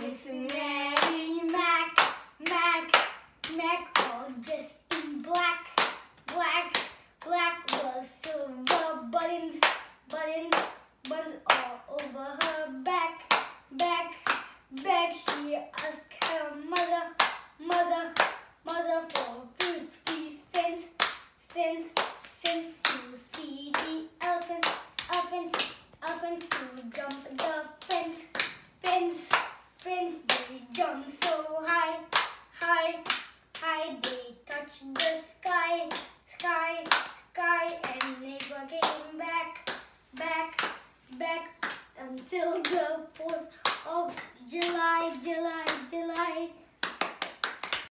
Miss Mary Mac, Mac, Mac, all dressed in black, black, black was silver buttons, buttons, buttons all over her back, back, back. She asked her mother, mother, mother for fifty cents, cents, cents to see the elephant, elephant, elephants to jump Fins they jump so high, high, high. They touch the sky, sky, sky, and never came back, back, back until the 4th of July, July.